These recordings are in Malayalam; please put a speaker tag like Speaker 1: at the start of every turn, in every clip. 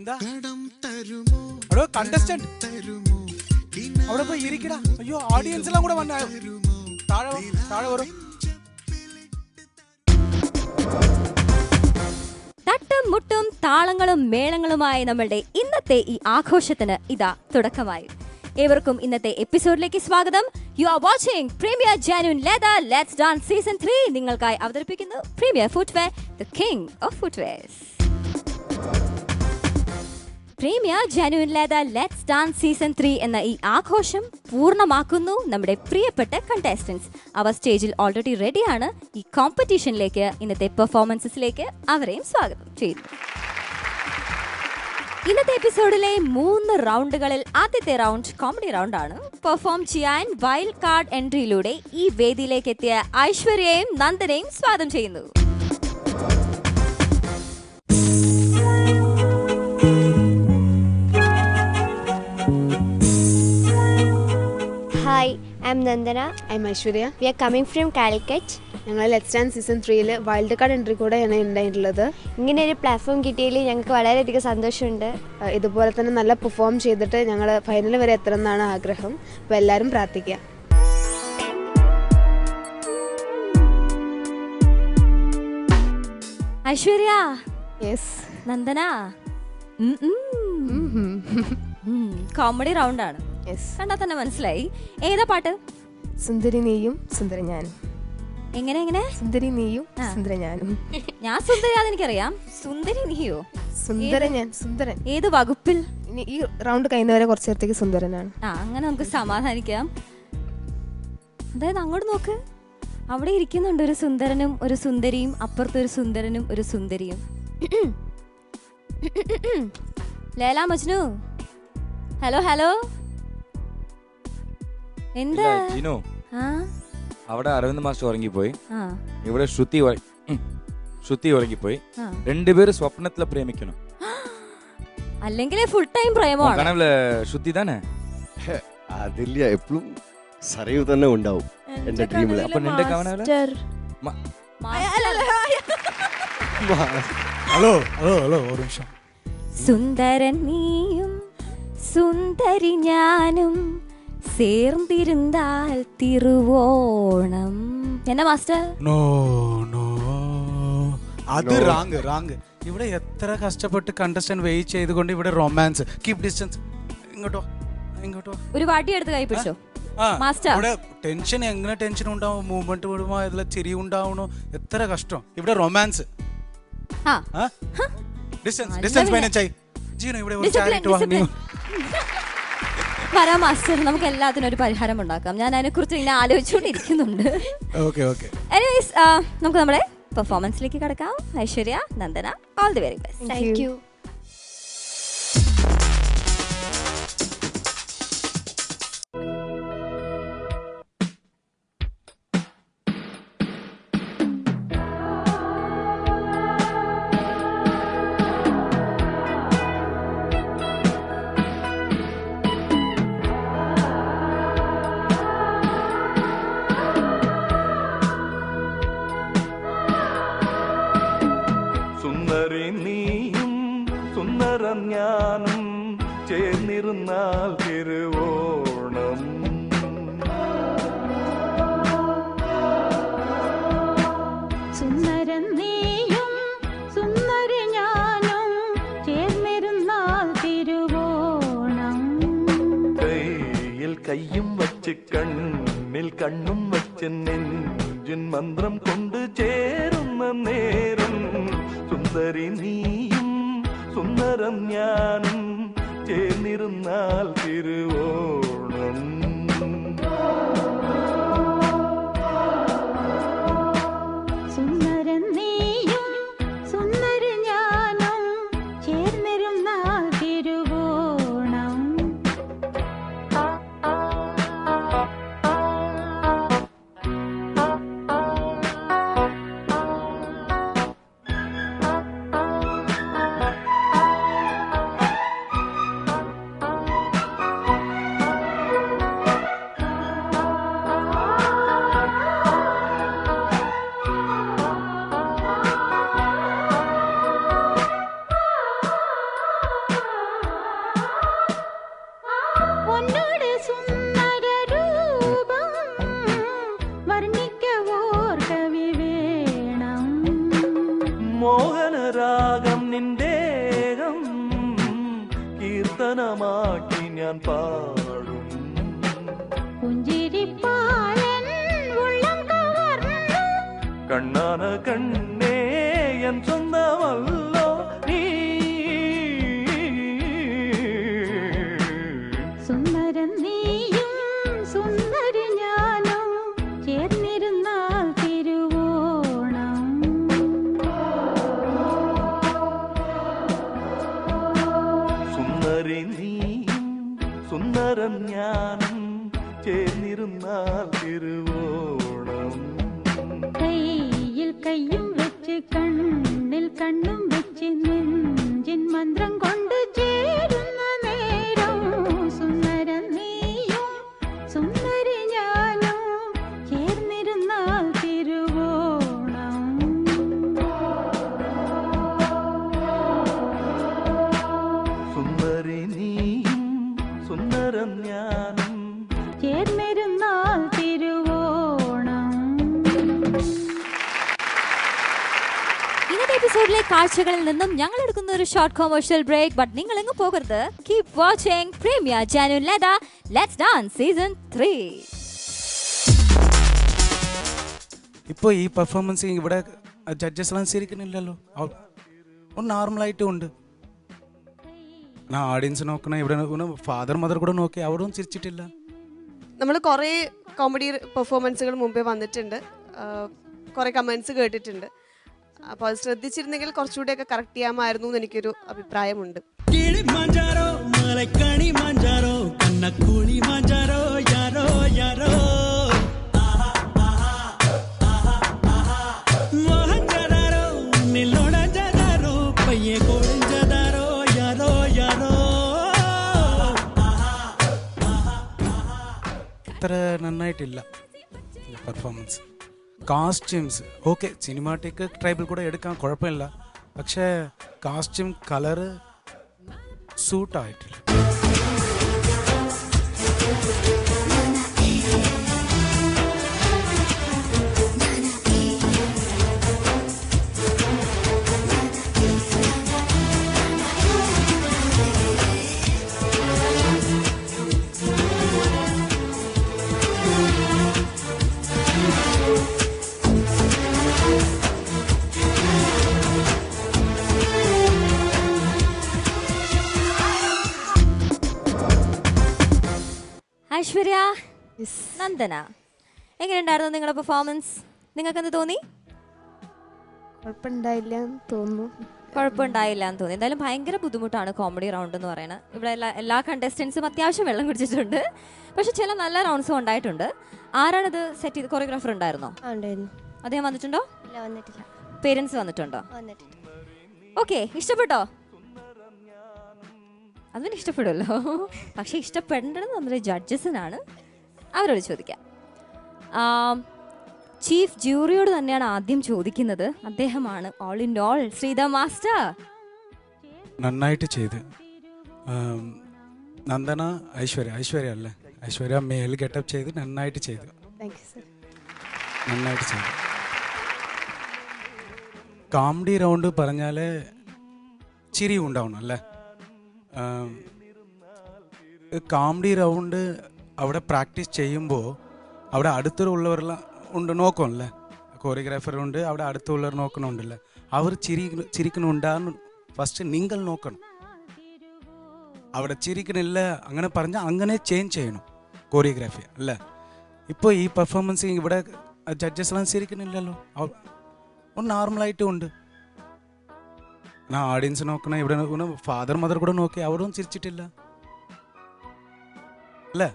Speaker 1: എന്താ?
Speaker 2: കടം തരുമോ?
Speaker 1: ഹലോ കണ്ടസ്റ്റന്റ്
Speaker 2: തരുമോ?
Speaker 1: അവിടെ പോയി ഇരിക്കടാ. അയ്യോ ഓഡിയൻസ് എല്ലാം കൂടെ വന്നായോ താഴെ വാ, താഴെ വരും.
Speaker 3: തട്ടും മുട്ടും താളങ്ങളും മേളങ്ങളുമായി നമ്മളുടെ ഇന്നത്തെ ഈ ആഘോഷത്തിന് ഇതാ തുടക്കമായി. ഏവർക്കും ഇന്നത്തെ എപ്പിസോഡിലേക്ക് സ്വാഗതം. You are watching premier genuine leather let's dance season three നിങ്ങൾക്കായി അവതരിപ്പിക്കുന്നു premier footwear the king of footwears premier genuine leather let's dance season three എന്ന ഈ ആഘോഷം പൂർണമാക്കുന്നു നമ്മുടെ പ്രിയപ്പെട്ട കണ്ടസ്റ്റൻസ് അവർ സ്റ്റേജിൽ ഓൾറെഡി റെഡിയാണ് ഈ കോമ്പറ്റീഷനിലേക്ക് ഇന്നത്തെ പെർഫോമൻസസിലേക്ക് അവരെയും സ്വാഗതം ചെയ്യുന്നു. ഇന്നത്തെ എപ്പിസോഡിലെ മൂന്ന് റൗണ്ടുകളിൽ ആദ്യത്തെ റൗണ്ട് കോമഡി റൗണ്ട് ആണ്. പെർഫോം ചെയ്യാൻ വൈൽഡ് കാർഡ് എൻട്രിയിലൂടെ ഈ വേദിയിലേക്ക് എത്തിയ ഐശ്വര്യയും നന്ദനയും സ്വാഗതം ചെയ്യുന്നു.
Speaker 4: I'm
Speaker 5: Nandana I'm Aishwarya
Speaker 4: we are coming from Calicut
Speaker 5: ഞങ്ങൾ ലെറ്റ്സ് ഡാൻസ് സീസൺ ത്രീയിൽ വൈൽഡ് കാർഡ് എൻട്രി കൂടെയാണ് ഉണ്ടായിട്ടുള്ളത്.
Speaker 4: ഇങ്ങനെ ഒരു പ്ലാറ്റ്ഫോം കിട്ടിയതിൽ ഞങ്ങൾക്ക് വളരെയധികം സന്തോഷമുണ്ട്.
Speaker 5: ഇതുപോലെ തന്നെ നല്ല പെർഫോം ചെയ്തിട്ട് ഞങ്ങൾ ഫൈനൽ വരെ എത്തണം എന്നാണ് ആഗ്രഹം അപ്പോൾ എല്ലാവരും പ്രാർത്ഥിക്കുക
Speaker 3: Aishwarya
Speaker 5: yes
Speaker 3: Nandana comedy round ആണ്.
Speaker 5: യെസ്
Speaker 3: കണ്ടാ തന്നെ മനസ്സിലായി. ഏതാ പാട്ട്?
Speaker 5: സുന്ദരി നീയും സുന്ദര ഞാനും
Speaker 3: എങ്ങനെ എങ്ങനെ?
Speaker 5: സുന്ദരി നീയും സുന്ദര ഞാനും
Speaker 3: ഞാൻ സുന്ദരി അതെനിക്കറിയാം സുന്ദരി നീയോ?
Speaker 5: സുന്ദര ഞാൻ സുന്ദരൻ.
Speaker 3: ഏത് വകുപ്പിൽ?
Speaker 5: ഈ റൗണ്ട് കഴിയുന്നവരെ കുറച്ചു നേരത്തേക്ക് സുന്ദരനാണ്.
Speaker 3: ആ അങ്ങനെ നമുക്ക് സമാധാനിക്കാം. അതായത് അങ്ങോട്ട് നോക്ക്. അവിടെ ഇരിക്കുന്നുണ്ട് ഒരു സുന്ദരനും ഒരു സുന്ദരിയും അപ്പുറത്ത് ഒരു സുന്ദരനും ഒരു സുന്ദരിയും. ലേല മജ്നു. Hello hello. എന്താ?
Speaker 6: ജിനു.
Speaker 3: ആ?
Speaker 6: അവിടെ അരവിന്ദ് മാസ്റ്റർ ഉറങ്ങിപ്പോയി.
Speaker 3: ആ.
Speaker 6: ഇവിടെ ശ്രുതി. ശ്രുതി ഉറങ്ങിപ്പോയി. രണ്ടുപേരും സ്വപ്നത്തിലെ പ്രേമിക്കണം
Speaker 3: അല്ലെങ്കിൽ ഫുൾ ടൈം പ്രേമമാണ്
Speaker 6: കനവിൽ ശ്രുതി തന്നെ?
Speaker 7: അതില്ല എപ്പോഴും സരയു തന്നെ ഉണ്ടാവും എന്റെ ഡ്രീമിൽ
Speaker 6: അപ്പൊ നിന്റെ കവനവിൽ
Speaker 1: ഹലോ ഹലോ ഹലോ ഒരു നിമിഷം.
Speaker 3: സുന്ദരൻ നീയും സുന്ദരി ഞാനും சேர்ந்திருந்தால் திருவோணம் என்ன മാസ്റ്റർ?
Speaker 1: അത് റാങ് റാങ് ഇവിടെ എത്ര കഷ്ടപ്പെട്ട് കണ്ടസ്റ്റന്റ് വെയിറ്റ് ചെയ്തുകൊണ്ട് ഇവിടെ റൊമാൻസ് കീപ് ഡിസ്റ്റൻസ് ഇങ്ങോട്ടോ ഇങ്ങോട്ടോ.
Speaker 3: ഒരു വാട്ടി എടുത്ത് കൈ പിടിച്ചോ? മാസ്റ്റർ.
Speaker 1: ഇവിടെ ടെൻഷൻ എങ്ങനെ ടെൻഷൻ ഉണ്ടാവും? മൂവ്മെന്റ് വിടുമോ? ഇതിലെ ചിരി ഉണ്ടാവണോ? എത്ര കഷ്ടം. ഇവിടെ റൊമാൻസ് ഡിസ്റ്റൻസ് ഡിസ്റ്റൻസ് മാനേജ് ആയി. ജീനോ ഇവിടെ ഒരു ഡിസിപ്ലിൻ
Speaker 3: വാങ്ങി. വരാം മാസ്റ്റർ. നമുക്ക് എല്ലാത്തിനും ഒരു പരിഹാരം ഉണ്ടാക്കാം. ഞാൻ അതിനെക്കുറിച്ച് ഇങ്ങനെ ആലോചിച്ചുകൊണ്ടിരിക്കുന്നുണ്ട്.
Speaker 1: ഓക്കെ ഓക്കെ
Speaker 3: എനിവേസ് നമുക്ക് നമ്മുടെ പെർഫോമൻസിലേക്ക് കിടക്കാം.
Speaker 8: Aishwarya Nandana all the
Speaker 9: very best
Speaker 10: thank you കാഴ്ചകളിൽ നിന്നും ഞങ്ങൾ എടുക്കുന്ന ഒരു ഷോർട്ട് കൊമേഴ്ഷ്യൽ ബ്രേക്ക് ബട്ട് നിങ്ങൾ എങ്ങ് പോകരുത്. Keep watching premier genuine leather let's dance season three
Speaker 1: ഇപ്പോ ഈ പെർഫോമൻസ് ഇവിടെ ജഡ്ജസ് എല്ലാം ശരിക്കുന്നില്ലല്ലോ നോർമലായിട്ടും ഉണ്ട്. ഞാൻ ഓഡിയൻസ് നോക്കണ ഇവിടെ ഫാദർ മദർ കൂടെ നോക്കി അവിടെ ഒന്നും ചിരിച്ചിട്ടില്ല.
Speaker 11: നമ്മൾ കുറേ കോമഡി പെർഫോമൻസുകൾ മുമ്പേ വന്നിട്ടുണ്ട്. കുറേ കമൻസ് കേട്ടിട്ടുണ്ട്. അപ്പോൾ അത് ശ്രദ്ധിച്ചിരുന്നെങ്കിൽ കുറച്ചുകൂടിയൊക്കെ കറക്റ്റ് ചെയ്യാമായിരുന്നു എന്ന് എനിക്കൊരു അഭിപ്രായമുണ്ട്.
Speaker 2: കിളി മാഞ്ചാരോ മലക്കണി മാഞ്ചാരോ കണ്ണക്കുളി മാഞ്ചാരോ യാരോ യാരോ. മോഹൻജാരോ നില്ലോണജാരോ പയ്യെ കോളിഞ്ചാരോ യാരോ യാരോ.
Speaker 1: അത്ര നന്നായിട്ടില്ല പെർഫോമൻസ് കാസ്റ്റ്യൂംസ് ഓക്കെ സിനിമാറ്റിക് ട്രൈബിൽ കൂടെ എടുക്കാൻ കുഴപ്പമില്ല. പക്ഷേ കാസ്റ്റ്യൂം കളറ് സൂട്ടായിട്ടില്ല
Speaker 10: ഐശ്വര്യ നന്ദന. എങ്ങനെയുണ്ടായിരുന്നു നിങ്ങളുടെ പെർഫോമൻസ് നിങ്ങൾക്ക് എന്ത് തോന്നി?
Speaker 5: കുഴപ്പമുണ്ടായില്ല എന്ന് തോന്നുന്നു.
Speaker 10: കുഴപ്പമുണ്ടായില്ല എന്ന് തോന്നി. എന്തായാലും ഭയങ്കര ബുദ്ധിമുട്ടാണ് കോമഡി റൗണ്ട് എന്ന് പറയുന്നത് ഇവിടെ എല്ലാ എല്ലാ കണ്ടസ്റ്റൻസും അത്യാവശ്യം വെള്ളം കുടിച്ചിട്ടുണ്ട്. പക്ഷെ ചില നല്ല റൗണ്ട്സും ഉണ്ടായിട്ടുണ്ട്. ആരാണിത് സെറ്റ് ചെയ്ത് കൊറിയോഗ്രാഫർ ഉണ്ടായിരുന്നോ? അദ്ദേഹം വന്നിട്ടുണ്ടോ? പേരൻസ് വന്നിട്ടുണ്ടോ? ഓക്കെ ഇഷ്ടപ്പെട്ടോ? അതിന് ഇഷ്ടപ്പെടുമല്ലോ. പക്ഷെ ഇഷ്ടപ്പെടേണ്ടത് നമ്മുടെ ജഡ്ജസിനാണ്. അവരോട് ചോദിക്കാം. ചീഫ് ജൂറിയോട് തന്നെയാണ് ആദ്യം ചോദിക്കുന്നത്. അദ്ദേഹമാണ് all in all Sreedha master.
Speaker 1: നന്നായിട്ട് ചെയ്ത്. നന്ദന ഐശ്വര്യ. ഐശ്വര്യ അല്ലേ? ഐശ്വര്യ മേൽ ഗെറ്റപ്പ് ചെയ്ത് നന്നായിട്ട് ചെയ്തു. നന്നായിട്ട് ചെയ്തു. കോമഡി റൗണ്ട് പറഞ്ഞാൽ ചിരി ഉണ്ടാവണം അല്ലേ? കോമഡി റൗണ്ട് അവിടെ പ്രാക്ടീസ് ചെയ്യുമ്പോൾ അവിടെ അടുത്തുള്ളവരെല്ലാം ഉണ്ട് നോക്കുമല്ലേ കോറിയോഗ്രാഫറുണ്ട് അവിടെ അടുത്തുള്ളവർ നോക്കണമുണ്ടല്ലേ അവർ ചിരി ചിരിക്കണുണ്ടാന്ന് ഫസ്റ്റ് നിങ്ങൾ നോക്കണം. അവിടെ ചിരിക്കണില്ല അങ്ങനെ പറഞ്ഞാൽ അങ്ങനെ ചേഞ്ച് ചെയ്യണം കോറിയോഗ്രാഫി അല്ലേ? ഇപ്പോൾ ഈ പെർഫോമൻസ് ഇവിടെ ജഡ്ജസ് എല്ലാം ചിരിക്കണില്ലല്ലോ. നോർമലായിട്ടും ഉണ്ട്. ഞാൻ ഓഡിയൻസ് നോക്കണ ഇവിടെ ഫാദർ മദർ കൂടെ നോക്കി അവരും ചിരിച്ചിട്ടില്ല. അല്ലേ?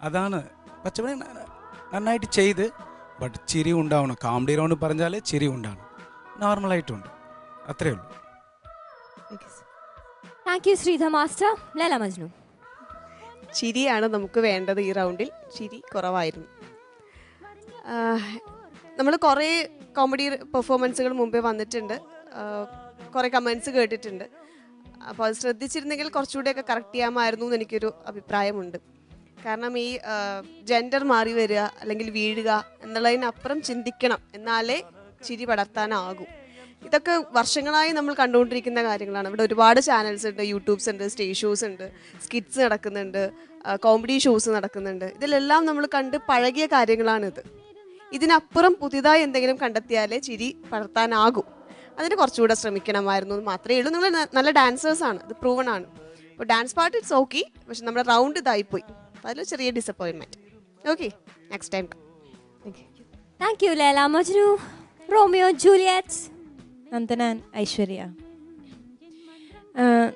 Speaker 1: അതാണ്. പച്ചമണി നന്നായിട്ട് ചെയ്ത് ബട്ട് ചിരി ഉണ്ടാവണം. കോമഡി റൗണ്ട് പറഞ്ഞാൽ ചിരി ഉണ്ടാവണം. നോർമലായിട്ടുണ്ട് അത്രേ ഉള്ളൂ.
Speaker 3: Thank you Sreedha master. Laila Majnu.
Speaker 11: ചിരിയാണ് നമുക്ക് വേണ്ടത് ഈ റൗണ്ടിൽ. ചിരി കുറവായിരുന്നു. നമ്മൾ കുറേ കോമഡി പെർഫോമൻസുകൾ മുമ്പേ വന്നിട്ടുണ്ട്. കുറേ കമൻസ് കേട്ടിട്ടുണ്ട്. അപ്പോൾ അത് ശ്രദ്ധിച്ചിരുന്നെങ്കിൽ കുറച്ചുകൂടെയൊക്കെ കറക്റ്റ് ചെയ്യാമായിരുന്നു എന്ന് എനിക്കൊരു അഭിപ്രായമുണ്ട്. കാരണം ഈ ജെൻഡർ മാറി വരിക അല്ലെങ്കിൽ വീഴുക എന്നുള്ളതിനപ്പുറം ചിന്തിക്കണം. എന്നാലേ ചിരി പടർത്താനാകൂ. ഇതൊക്കെ വർഷങ്ങളായി നമ്മൾ കണ്ടുകൊണ്ടിരിക്കുന്ന കാര്യങ്ങളാണ്. ഇവിടെ ഒരുപാട് ചാനൽസ് ഉണ്ട്. യൂട്യൂബ്സ് ഉണ്ട് സ്റ്റേജ് ഷോസ് ഉണ്ട് സ്കിറ്റ്സ് നടക്കുന്നുണ്ട് കോമഡി ഷോസ് നടക്കുന്നുണ്ട്. ഇതിലെല്ലാം നമ്മൾ കണ്ട് പഴകിയ കാര്യങ്ങളാണിത്. ഇതിനപ്പുറം പുതിയതായി എന്തെങ്കിലും കണ്ടെത്തിയാലേ ചിരി പടർത്താനാകൂ. അതിന് കുറച്ചുകൂടെ ശ്രമിക്കണമായിരുന്നു എന്ന് മാത്രമേ ഉള്ളൂ. നിങ്ങൾ നല്ല ഡാൻസേഴ്സ് ആണ്. ഇത് പ്രൂവൺ ആണ്. അപ്പോൾ ഡാൻസ് പാർട്ട് ഇറ്റ്സ് ഓക്കെ പക്ഷെ നമ്മുടെ റൗണ്ട് ഇതായിപ്പോയി. അപ്പോൾ അതിൽ ചെറിയ disappointment okay next time
Speaker 3: thank you Laila Majnu Romeo Juliet
Speaker 12: നന്ദനാൻ Aishwarya.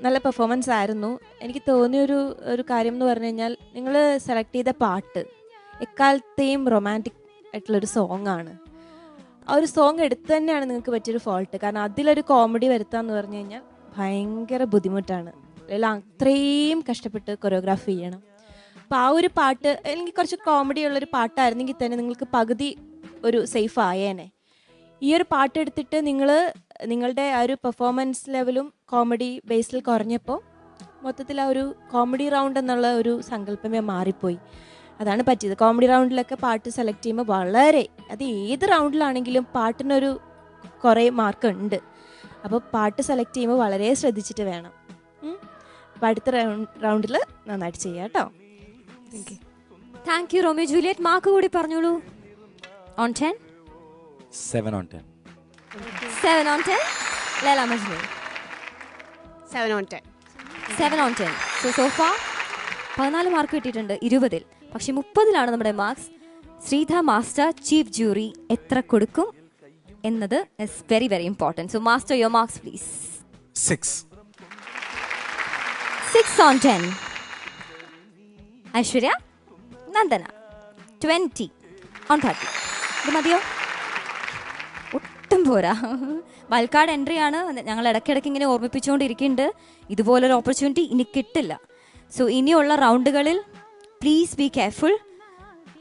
Speaker 12: നല്ല പെർഫോമൻസ് ആയിരുന്നു. എനിക്ക് തോന്നിയൊരു ഒരു കാര്യം എന്ന് പറഞ്ഞു കഴിഞ്ഞാൽ നിങ്ങൾ സെലക്ട് ചെയ്ത പാട്ട് എക്കാലത്തെയും റൊമാന്റിക് ആയിട്ടുള്ളൊരു സോങ്ങാണ് ആണ്. ആ ഒരു സോങ് എടുത്ത് തന്നെയാണ് നിങ്ങൾക്ക് പറ്റിയൊരു ഫോൾട്ട് കാരണം അതിലൊരു കോമഡി വരുത്താന്ന് പറഞ്ഞു കഴിഞ്ഞാൽ ഭയങ്കര ബുദ്ധിമുട്ടാണ്. അത്രയും കഷ്ടപ്പെട്ട് കൊറിയോഗ്രാഫ് ചെയ്യണം. അപ്പം ആ ഒരു പാട്ട് അല്ലെങ്കിൽ കുറച്ച് കോമഡി ഉള്ളൊരു പാട്ടായിരുന്നെങ്കിൽ തന്നെ നിങ്ങൾക്ക് പകുതി ഒരു സേഫ് ആയേനെ. ഈ ഒരു പാട്ട് എടുത്തിട്ട് നിങ്ങൾ നിങ്ങളുടെ ആ ഒരു പെർഫോമൻസ് ലെവലും കോമഡി ബേസിൽ കുറഞ്ഞപ്പോൾ മൊത്തത്തിൽ ആ ഒരു കോമഡി റൗണ്ട് എന്നുള്ള ഒരു സങ്കല്പമേ മാറിപ്പോയി. അതാണ് പറ്റിയത്. കോമഡി റൗണ്ടിലൊക്കെ പാട്ട് സെലക്ട് ചെയ്യുമ്പോൾ വളരെ അത് ഏത് റൗണ്ടിലാണെങ്കിലും പാട്ടിനൊരു കുറേ മാർക്ക് ഉണ്ട്. അപ്പോൾ പാട്ട് സെലക്ട് ചെയ്യുമ്പോൾ വളരെ ശ്രദ്ധിച്ചിട്ട് വേണം. അപ്പം അപ്പോൾ അടുത്ത റൗണ്ടിൽ നന്നായിട്ട് ചെയ്യാം കേട്ടോ.
Speaker 3: Thank you Romeo Juliet mark കൂടി പറഞ്ഞോളൂ. On ten
Speaker 6: seven on ten
Speaker 3: seven on ten Laila Majnu
Speaker 11: seven on ten
Speaker 3: seven on ten so sofa പതിനാല് മാർക്ക് കിട്ടിയിട്ടുണ്ട് ഇരുപതിൽ. പക്ഷെ മുപ്പതിലാണ് നമ്മുടെ marks. Sreedha master chief jury എത്ര കൊടുക്കും എന്നത് is very very important so master your marks please
Speaker 1: six
Speaker 3: six on ten Aishwarya Nandana. Twenty on thirty ഇത് മതിയോ? ഒട്ടും പോരാ. വൽക്കാട് എൻട്രി ആണ്. ഞങ്ങൾ ഇടയ്ക്കിടയ്ക്ക് ഇങ്ങനെ ഓർമ്മിപ്പിച്ചുകൊണ്ടിരിക്കുന്നുണ്ട്. ഇതുപോലൊരു ഓപ്പർച്യൂണിറ്റി ഇനി കിട്ടില്ല. സോ ഇനിയുള്ള റൗണ്ടുകളിൽ പ്ലീസ് ബി കെയർഫുൾ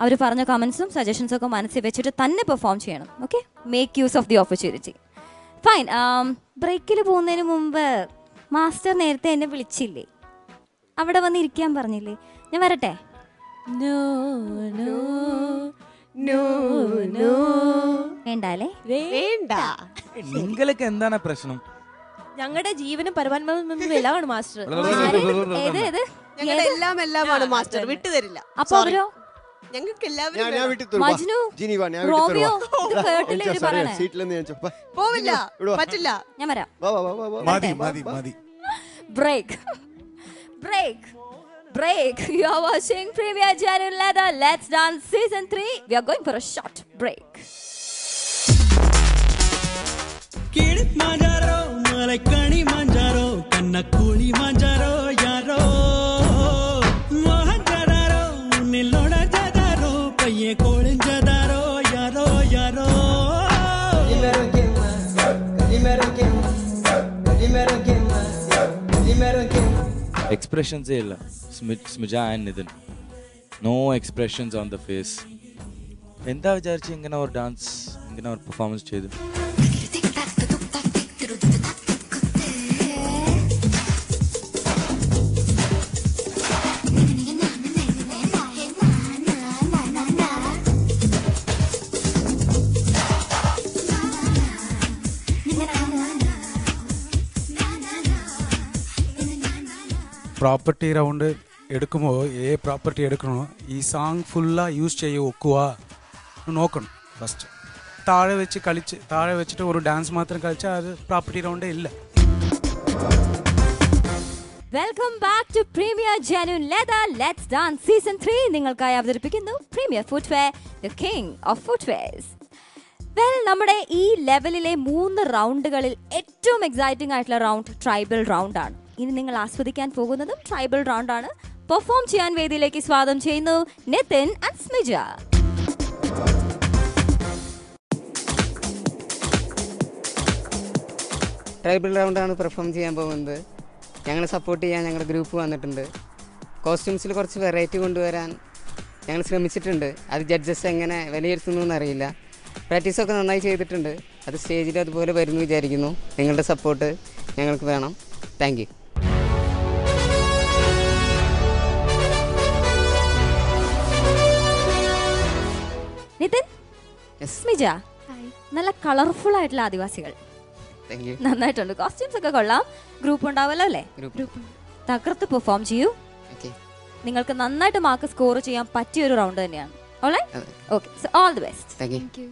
Speaker 3: അവർ പറഞ്ഞ കമൻസും സജഷൻസും ഒക്കെ മനസ്സിൽ വെച്ചിട്ട് തന്നെ പെർഫോം ചെയ്യണം okay make use of the opportunity fine ബ്രേക്കിൽ പോകുന്നതിന് മുമ്പ് മാസ്റ്റർ നേരത്തെ എന്നെ വിളിച്ചില്ലേ? അവിടെ വന്ന് ഇരിക്കാൻ പറഞ്ഞില്ലേ? ഞാൻ വരട്ടെ.
Speaker 12: നോ നോ
Speaker 11: നോ നോ
Speaker 3: വേണ്ട.
Speaker 11: വേണ്ട.
Speaker 6: നിങ്ങൾക്ക് എന്താണ് പ്രശ്നം?
Speaker 12: ഞങ്ങളുടെ ജീവനും പരമാത്മാവും വിലമാണ് മാസ്റ്റർ
Speaker 3: ഏത് ഏത്?
Speaker 11: ഞങ്ങളുടെ എല്ലാം എല്ലാമാണ് മാസ്റ്റർ. വിട്ടുതരില്ല.
Speaker 3: അപ്പൊ അവരോ?
Speaker 11: ഞങ്ങൾക്ക്
Speaker 7: ഞാൻ ഞാൻ
Speaker 11: എല്ലാവരും
Speaker 3: മജ്നു,
Speaker 7: ഞാൻ
Speaker 3: റോമിയോ,
Speaker 7: വിട്ടു
Speaker 3: ഇത് കേട്ടില്ലേ ഇവർ പറയണേ?
Speaker 7: സീറ്റിൽ നിന്ന് ഞാൻ ചൊപ്പ
Speaker 11: പോവില്ല. പറ്റില്ല.
Speaker 3: ഞാൻ വരാം.
Speaker 7: വാ വാ വാ വാ വാ.
Speaker 1: മതി മതി മതി.
Speaker 3: Break. Break. Break. You are watching premier January leather. Let's dance season 3 we are going for a short break.
Speaker 2: കിളി മാഞ്ചാരോ മലക്കണി മാഞ്ചാരോ കണ്ണക്കൂളി മാഞ്ചാരോ
Speaker 6: എക്സ്പ്രഷൻസേ ഇല്ല സ്മി- Smija and Nitin no expressions on the face എന്താ വിചാരിച്ച് ഇങ്ങനെ അവർ ഡാൻസ് ഇങ്ങനെ അവർ പെർഫോമൻസ് ചെയ്തു?
Speaker 1: പ്രോപ്പർട്ടി റൗണ്ട് എടുക്കുമ്പോൾ ഏ പ്രോപ്പർട്ടി എടുക്കണോ? ഈ സോങ് ഫുള്ളാണ് യൂസ് ചെയ്യുക ഒക്കുക നോക്കണം ഫസ്റ്റ് താഴെ വെച്ച് കളിച്ച് താഴെ വെച്ചിട്ട് ഒരു ഡാൻസ് മാത്രം കളിച്ചാൽ അത് പ്രോപ്പർട്ടി റൗണ്ടേ ഇല്ല.
Speaker 3: Welcome back to premier genuine leather let's dance season three നിങ്ങൾക്കായി അവതരിപ്പിക്കുന്നു premier footwear the king of footwears well നമ്മുടെ ഈ ലെവലിലെ മൂന്ന് റൗണ്ടുകളിൽ ഏറ്റവും എക്സൈറ്റിംഗ് ആയിട്ടുള്ള റൗണ്ട് ട്രൈബൽ റൗണ്ട് ആണ്. ഇനി നിങ്ങൾ ആസ്വദിക്കാൻ പോകുന്നതും ട്രൈബൽ ആണ് പെർഫോം ചെയ്യാൻ വേദിയിലേക്ക് സ്വാഗതം ചെയ്യുന്നു നിതിൻ ആൻഡ് സ്മിജ.
Speaker 13: ട്രൈബൽ റൗണ്ടാണ് പെർഫോം ചെയ്യാൻ പോകുന്നത്. ഞങ്ങൾ സപ്പോർട്ട് ചെയ്യാൻ ഞങ്ങളുടെ ഗ്രൂപ്പ് വന്നിട്ടുണ്ട്. കോസ്റ്റ്യൂംസിൽ കുറച്ച് വെറൈറ്റി കൊണ്ടുവരാൻ ഞങ്ങൾ ശ്രമിച്ചിട്ടുണ്ട്. അത് ജഡ്ജസ് എങ്ങനെ വിലയിരുത്തുന്നു എന്നറിയില്ല പ്രാക്ടീസൊക്കെ നന്നായി ചെയ്തിട്ടുണ്ട്. അത് സ്റ്റേജിൽ അതുപോലെ വരുന്നു വിചാരിക്കുന്നു. നിങ്ങളുടെ സപ്പോർട്ട് ഞങ്ങൾക്ക് വേണം. താങ്ക്
Speaker 3: നിതിൻ? സ്മിജ നല്ല കളർഫുൾ ആയിട്ടുള്ള ആദിവാസികൾ. നന്നായിട്ടുണ്ട്. കോസ്റ്റ്യൂംസ് ഒക്കെ കൊള്ളാം. ഗ്രൂപ്പ് ഉണ്ടാവല്ലോ അല്ലേ?
Speaker 13: ഗ്രൂപ്പ്
Speaker 3: തകർത്ത് പെർഫോം ചെയ്യൂ.
Speaker 13: ഓക്കെ
Speaker 3: നിങ്ങൾക്ക് നന്നായിട്ട് മാർക്ക് സ്കോർ ചെയ്യാൻ പറ്റിയ ഒരു റൗണ്ട് തന്നെയാണ്. ഓളെ okay so all the best
Speaker 13: thank you
Speaker 2: കിളി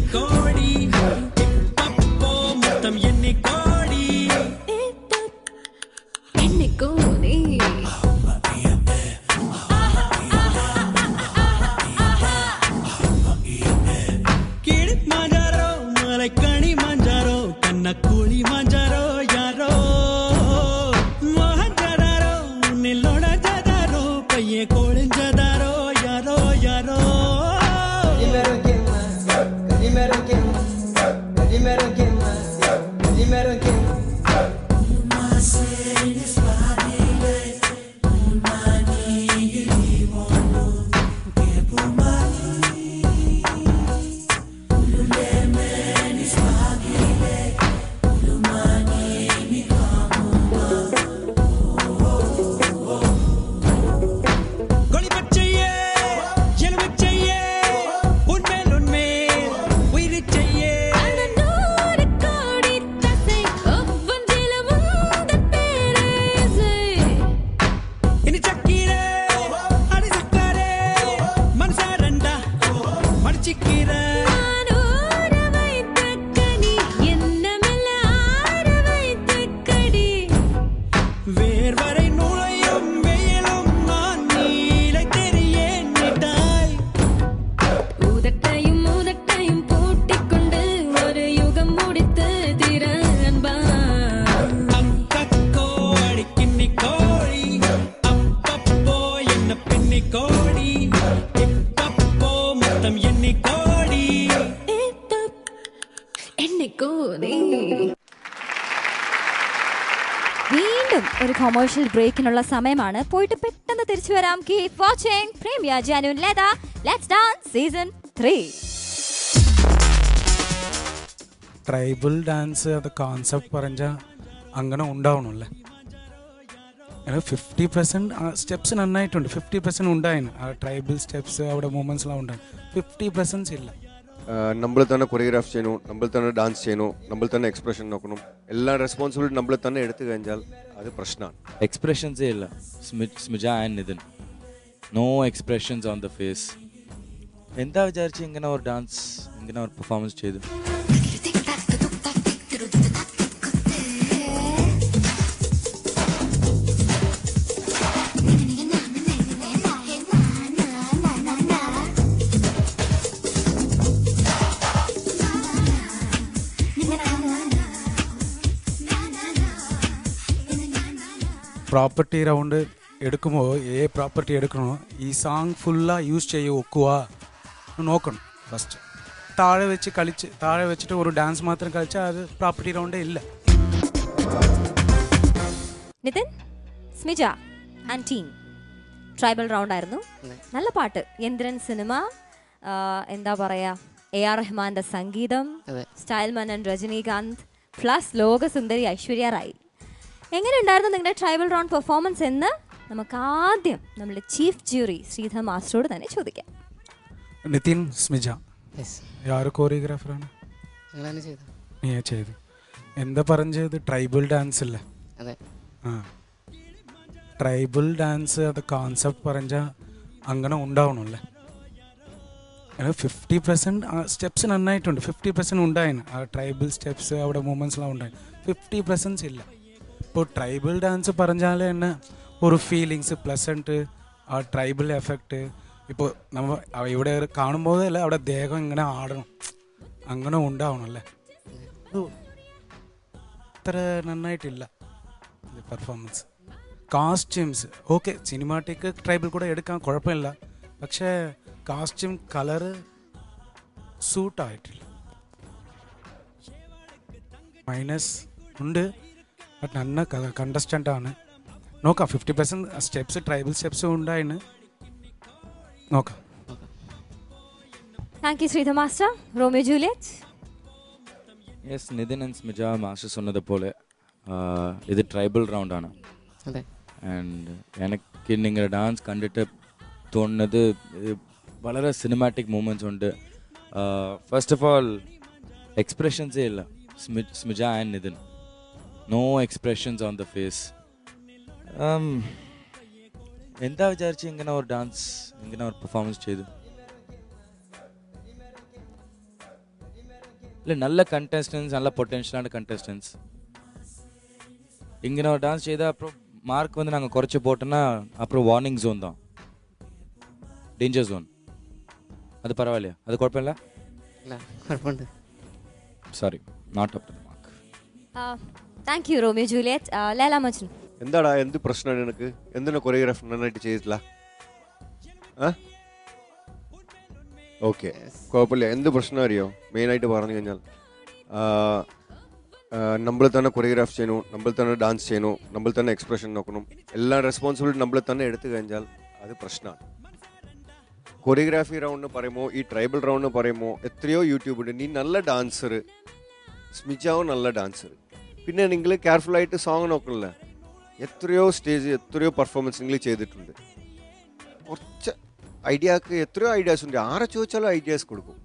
Speaker 14: trick
Speaker 3: or treat. കൊമേഴ്ഷ്യൽ ബ്രേക്കിനുള്ള സമയമാണ്. പോയിട്ട് പെട്ടെന്ന് തിരിച്ചു വരാം. Keep watching premier genuine leather let's dance season 3
Speaker 1: tribal dance അത് കോൺസെപ്റ്റ് പറഞ്ഞാൽ അങ്ങനെ ഉണ്ടാവണമല്ലേ ഫിഫ്റ്റി പെർസെന്റ് സ്റ്റെപ്സ് നന്നായിട്ടുണ്ട്. ഫിഫ്റ്റി പെർസെന്റ് ഉണ്ടായിന്. ആ ട്രൈബൽ സ്റ്റെപ്സ് അവിടെ മൂമെന്റ്സ്லாம் ഉണ്ടായി ഫിഫ്റ്റി പെർസെന്റ്സ് ഇല്ല.
Speaker 7: നമ്മൾ തന്നെ കൊറിയോഗ്രാഫ് ചെയ്യണു? നമ്മൾ തന്നെ ഡാൻസ് ചെയ്യണു? നമ്മൾ തന്നെ എക്സ്പ്രഷൻ നോക്കണം? എല്ലാ റെസ്പോൺസിബിലിറ്റി നമ്മൾ തന്നെ എടുത്തു കഴിഞ്ഞാൽ അത് പ്രശ്നമാണ്
Speaker 6: എക്സ്പ്രഷൻസേ ഇല്ല. സ്മി- Smija and Nitin. No expressions on the face എന്താ വിചാരിച്ച് ഇങ്ങനെ ഒരു ഡാൻസ് ഇങ്ങനെ ഒരു പെർഫോമൻസ് ചെയ്തു?
Speaker 1: പ്രോപ്പർട്ടി റൗണ്ട് എടുക്കുമ്പോൾ ഏ പ്രോപ്പർട്ടി എടുക്കണോ? ഈ സോങ് ഫുള്ളാ യൂസ് ചെയ്യുക ഒക്കുവാ നോക്കണം ഫസ്റ്റ് താഴെ വെച്ച് കളിച്ച് താഴെ വെച്ചിട്ട് ഒരു ഡാൻസ് മാത്രം കളിച്ചാൽ അത് പ്രോപ്പർട്ടി റൗണ്ടേ ഇല്ല.
Speaker 3: Nitin Smija and team tribal round ആയിരുന്നു. നല്ല പാട്ട്. യന്ത്രൻ സിനിമ എന്താ പറയാ എ ആർ റഹ്മാന്റെ സംഗീതം
Speaker 13: സ്റ്റൈൽമൻ
Speaker 3: സ്റ്റൈൽ മനൻ രജനീകാന്ത് പ്ലസ് ലോകസുന്ദരി ഐശ്വര്യ റായ്. എങ്ങനെ ഉണ്ടായിരുന്നു നിങ്ങളുടെ ട്രൈബൽ റൗണ്ട് പെർഫോമൻസ് എന്ന് നമുക്ക് ആദ്യം നമ്മുടെ ചീഫ് ജൂറി ശ്രീധർ മാസ്റ്ററോട് തന്നെ ചോദിക്കാം.
Speaker 1: നിതിൻ സ്മിജ. ആര് കോറിയോഗ്രാഫറാണ് ചെയ്തു. എന്താ പറഞ്ഞത് ട്രൈബൽ ഡാൻസ് അല്ലേ?
Speaker 13: അതെ.
Speaker 1: ആ. ട്രൈബൽ ഡാൻസ് അത് കോൺസെപ്റ്റ് പറഞ്ഞ അങ്ങനെ ഉണ്ടാവണമല്ലേ ഫിഫ്റ്റി പെർസെന്റ് സ്റ്റെപ്സ് നന്നായിട്ടുണ്ട്. ഫിഫ്റ്റി പെർസെന്റ് ഉണ്ടായിന്. ആ ട്രൈബൽ സ്റ്റെപ്സ് അവിടെ മൂമെന്റ്സ്லாம் ഉണ്ടായി ഫിഫ്റ്റി പെർസെന്റ്സ് ഇല്ല. ഇപ്പോൾ ട്രൈബൽ ഡാൻസ് പറഞ്ഞാൽ തന്നെ ഒരു ഫീലിങ്സ് പ്ലസന്റ് ആ ട്രൈബൽ എഫക്റ്റ് ഇപ്പോൾ നമ്മൾ ഇവിടെ കാണുമ്പോൾ അല്ല അവിടെ ദേഹം ഇങ്ങനെ ആടണം. അങ്ങനെ ഉണ്ടാവണം അല്ലേ? അത് അത്ര നന്നായിട്ടില്ല. Performance costumes okay cinematic tribal കൂടെ എടുക്കാൻ കുഴപ്പമില്ല. പക്ഷേ കാസ്റ്റ്യൂം കളറ് സൂട്ടായിട്ടില്ല മൈനസ് ഉണ്ട്. ബട്ട് നന്ന കണ്ടസ്റ്റന്റ് ആണ്. നോക്കാം ഫിഫ്റ്റി പെർസെന്റ് സ്റ്റെപ്സ് ട്രൈബൽ സ്റ്റെപ്സും ഉണ്ടായിന്. നോക്കാം.
Speaker 3: Thank you Sreedha master Romeo
Speaker 6: Juliet yes Nitin and Smija master சொன்னதுപോലെ ഇത് ട്രൈബൽ റൗണ്ട് ആണ്.
Speaker 13: അതെ.
Speaker 6: ആൻഡ് എനിക്ക് നിങ്ങളുടെ ഡാൻസ് കണ്ടിട്ട് തോന്നുന്നത് വളരെ സിനിമാറ്റിക് മൂമെന്റ്സ് ഉണ്ട്. ഫസ്റ്റ് ഓഫ് ഓൾ എക്സ്പ്രഷൻസേ ഇല്ല. Smija and Nitin no expressions on the face എന്താ വിചാരിച്ച് ഇങ്ങനെ ഒരു ഡാൻസ് ഇങ്ങനെ ഒരു പെർഫോമൻസ് ചെയ്തു இல்லை நல்ல கண்டஸ்டன்ஸ் நல்ல பொட்டென்ஷியலான கண்டஸ்டன்ஸ் இங்கே நான் டான்ஸ் செய்தால் அப்புறம் மார்க் வந்து நாங்கள் குறைச்சி போட்டோன்னா அப்புறம் வார்னிங் ஜோன் தான் ഡേഞ്ചർ സോൺ അത് പരവായില്ല അത് കുഴപ്പമില്ല
Speaker 13: ഇല്ല കുഴപ്പമുണ്ട്
Speaker 6: sorry not up to the mark
Speaker 3: thank you Romeo Juliet Laila Majnu
Speaker 7: എന്താടാ? എന്ത് പ്രശ്നമാണ് നിനക്ക്? എന്തിനാ കൊറിയോഗ്രാഫ് നന്നായിട്ട് ചെയ്തിട്ടില്ല? ഓക്കെ കുഴപ്പമില്ല. എന്ത് പ്രശ്നം അറിയോ? മെയിനായിട്ട് പറഞ്ഞു കഴിഞ്ഞാൽ നമ്മൾ തന്നെ കൊറിയോഗ്രാഫ് ചെയ്യണു നമ്മൾ തന്നെ ഡാൻസ് ചെയ്യണു നമ്മൾ തന്നെ എക്സ്പ്രഷൻ നോക്കണം. എല്ലാ റെസ്പോൺസിബിലിറ്റി നമ്മൾ തന്നെ എടുത്തു കഴിഞ്ഞാൽ അത് പ്രശ്നമാണ്. കൊറിയോഗ്രാഫി റൗണ്ട് പറയുമ്പോൾ ഈ ട്രൈബൽ റൗണ്ട് പറയുമ്പോൾ എത്രയോ യൂട്യൂബുണ്ട് നീ നല്ല ഡാൻസർ സ്മിജാവും നല്ല ഡാൻസർ പിന്നെ നിങ്ങൾ കെയർഫുള്ളായിട്ട് സോങ് നോക്കണില്ല. എത്രയോ സ്റ്റേജ് എത്രയോ പെർഫോമൻസ് നിങ്ങൾ ചെയ്തിട്ടുണ്ട്. കുറച്ച് ഐഡിയാക്ക് എത്രയോ ഐഡിയാസ് ഉണ്ട്. ആരെ ചോദിച്ചാലും ഐഡിയാസ് കൊടുക്കും.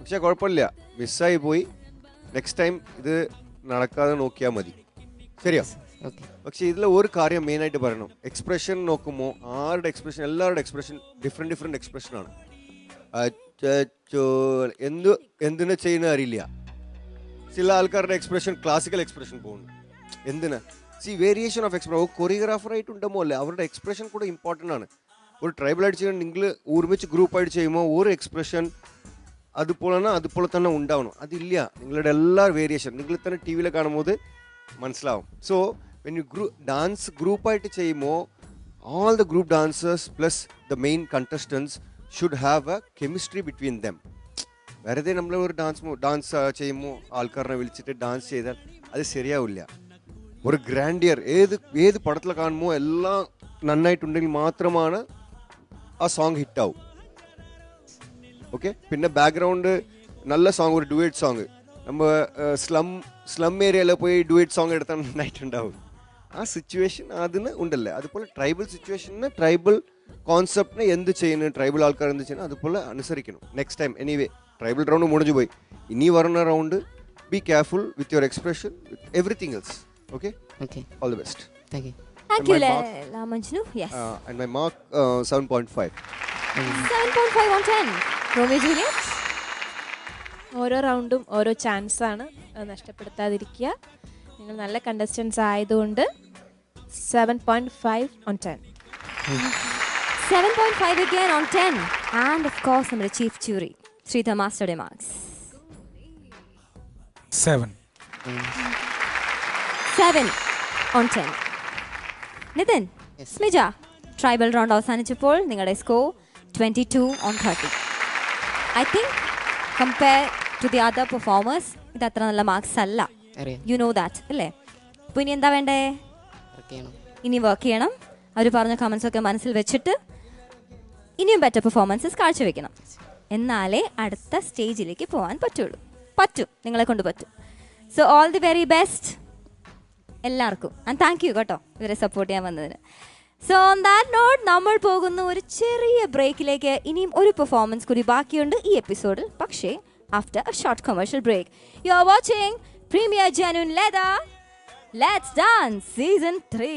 Speaker 7: പക്ഷെ കുഴപ്പമില്ല. മിസ്സായി പോയി. നെക്സ്റ്റ് ടൈം ഇത് നടക്കാതെ നോക്കിയാൽ മതി. ശരിയാ? പക്ഷെ ഇതിൽ ഒരു കാര്യം മെയിനായിട്ട് പറയണം. എക്സ്പ്രഷൻ നോക്കുമ്പോൾ ആരുടെ എക്സ്പ്രഷൻ എല്ലാവരുടെ എക്സ്പ്രഷൻ ഡിഫറെന്റ് ഡിഫറെന്റ് എക്സ്പ്രഷനാണ് എന്ത് എന്തിനാ ചെയ്യുന്ന അറിയില്ല. ചില ആൾക്കാരുടെ എക്സ്പ്രഷൻ ക്ലാസിക്കൽ എക്സ്പ്രഷൻ പോകുന്നു. എന്തിനാ? See variation of expression choreographer ആയിട്ട് ഉണ്ടാകുമ്പോൾ അല്ലേ അവരുടെ എക്സ്പ്രഷൻ കൂടെ ഇമ്പോർട്ടന്റ് ആണ്. ഒരു ട്രൈബൽ ആയിട്ട് ചെയ്യുമ്പോൾ നിങ്ങൾ ഒരുമിച്ച് ഗ്രൂപ്പായിട്ട് ചെയ്യുമ്പോൾ ഒരു എക്സ്പ്രഷൻ അതുപോലെ തന്നെ അതുപോലെ തന്നെ ഉണ്ടാവണം. അതില്ല. നിങ്ങളുടെ എല്ലാ വേരിയേഷൻ നിങ്ങൾ തന്നെ ടി വിയിൽ കാണുമ്പോൾ മനസ്സിലാവും. So when you Gru dance ഗ്രൂപ്പായിട്ട് ചെയ്യുമ്പോൾ all the group dancers plus the main contestants should have a chemistry between them വെറുതെ നമ്മൾ ഒരു ഡാൻസ് ഡാൻസ് ചെയ്യുമ്പോൾ ആൾക്കാരനെ വിളിച്ചിട്ട് ഡാൻസ് ചെയ്താൽ അത് ശരിയാവില്ല. ഒരു ഗ്രാൻഡിയർ ഏത് ഏത് പടത്തിൽ കാണുമ്പോൾ എല്ലാം നന്നായിട്ടുണ്ടെങ്കിൽ മാത്രമാണ് ആ സോങ് ഹിറ്റാവും ഓക്കെ പിന്നെ ബാക്ക്ഗ്രൗണ്ട് നല്ല സോങ് ഒരു ഡുവേറ്റ് സോങ് നമ്മ സ്ലം സ്ലം ഏരിയയിൽ പോയി ഡുവേറ്റ് സോങ് എടുത്താൽ നന്നായിട്ടുണ്ടാവും. ആ സിറ്റുവേഷൻ അതിന് ഉണ്ടല്ലേ? അതുപോലെ ട്രൈബൽ സിറ്റുവേഷന് ട്രൈബൽ കോൺസെപ്റ്റിന് എന്ത് ചെയ്യുന്നു? ട്രൈബൽ ആൾക്കാർ എന്ത് ചെയ്യുന്നു? അതുപോലെ അനുസരിക്കണം. Next time anyway tribal round മുടിഞ്ഞു പോയി. ഇനി വരുന്ന round be careful with your expression with everything else okay
Speaker 13: okay
Speaker 7: all the best
Speaker 13: thank you
Speaker 3: thank you Manju yes
Speaker 7: and my mark seven point five
Speaker 3: seven point five on ten Romeo Juliet
Speaker 12: ഓരോ റൗണ്ടും ഓരോ ചാൻസ് ആണ്. നഷ്ടപ്പെടുത്താതിരിക്കുക. നിങ്ങൾ നല്ല കണ്ടസ്റ്റൻസ് ആയതുകൊണ്ട് seven point five on ten
Speaker 3: seven point five on on ten and of course നമ്മുടെ ചീഫ് ജൂറി ശ്രീധ മാസ്റ്ററുടെ marks Nitin Smija tribal round അവസാനിച്ചപ്പോൾ നിങ്ങളുടെ score twenty two on thirty I think compare to the other performers ഇത് അത്ര നല്ല മാർക്സ് അല്ല. യു നോ ദാറ്റ് അല്ലേ? അപ്പോൾ ഇനി എന്താ വേണ്ടേ? ഇനി വർക്ക് ചെയ്യണം. അവർ പറഞ്ഞ കമൻസ് ഒക്കെ മനസ്സിൽ വെച്ചിട്ട് ഇനിയും ബെറ്റർ പെർഫോമൻസസ് കാഴ്ചവെക്കണം. എന്നാലേ അടുത്ത സ്റ്റേജിലേക്ക് പോകാൻ പറ്റുള്ളൂ. പറ്റും. നിങ്ങളെ കൊണ്ട് പറ്റും. So all the very best എല്ലാവർക്കും. ആൻഡ് താങ്ക് യു കേട്ടോ ഇവരെ സപ്പോർട്ട് ചെയ്യാൻ വന്നതിന്. സോ ഓൺ ദാറ്റ് നോട്ട് നമ്മൾ പോകുന്ന ഒരു ചെറിയ ബ്രേക്കിലേക്ക് ഇനിയും ഒരു പെർഫോമൻസ് കൂടി ബാക്കിയുണ്ട് ഈ എപ്പിസോഡിൽ പക്ഷേ after a short commercial break you are watching premier genuine leather let's dance season three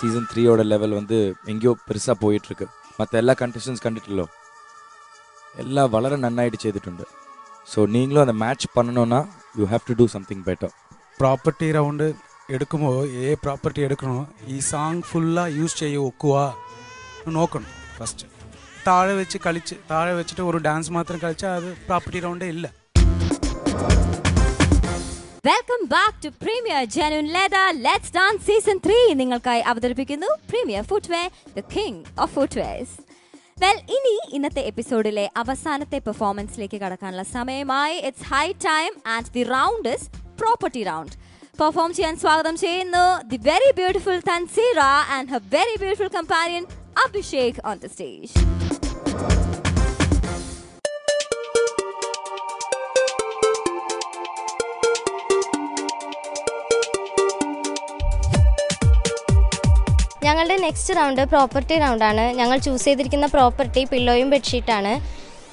Speaker 6: season த்ரீயோட லெவல் வந்து எங்கேயோ பெருசாக போயிட்டுருக்கு. மற்ற எல்லா கண்டிஷன்ஸ் கண்டிட்டுள்ளோ எல்லாம் வளர நன்னாயிட்டு செய்துட்டுண்டு. ஸோ நீங்களும் அந்த மேட்ச் பண்ணணும்னா you have to do something better
Speaker 1: property round എടുക്കുമ്പോൾ ஏ ப்ராப்பர்ட்டி എടുക്കണോ ഈ சாங் ஃபுல்லாக யூஸ் ചെയ്യോ ഒക്കുവാ நோக்கணும் ஃபஸ்ட்டு താഴെ வச்சு കളിച്ച് താഴെ வச்சுட்டு ஒரு டான்ஸ் மாத்திரம் കളിച്ചാൽ அது ப்ராப்பர்ட்டி ரவுண்டே இல்லை.
Speaker 3: Welcome back to premier genuine leather let's dance season three നിങ്ങൾക്കായി അവതരിപ്പിക്കുന്നു premier footwear the king of footwears well ഇനി ഇന്നത്തെ എപ്പിസോഡിലെ അവസാനത്തെ പെർഫോമൻസിലേക്ക് കടക്കാനുള്ള സമയമായി. It's high time and the round is property round perform ചെയ്യാൻ സ്വാഗതം ചെയ്യുന്നു the very beautiful Thanseera and her very beautiful companion Abhishek on the stage
Speaker 4: ഞങ്ങളുടെ നെക്സ്റ്റ് റൗണ്ട് പ്രോപ്പർട്ടി റൗണ്ടാണ് ഞങ്ങൾ ചൂസ് ചെയ്തിരിക്കുന്ന പ്രോപ്പർട്ടി പില്ലോയും ബെഡ്ഷീറ്റാണ്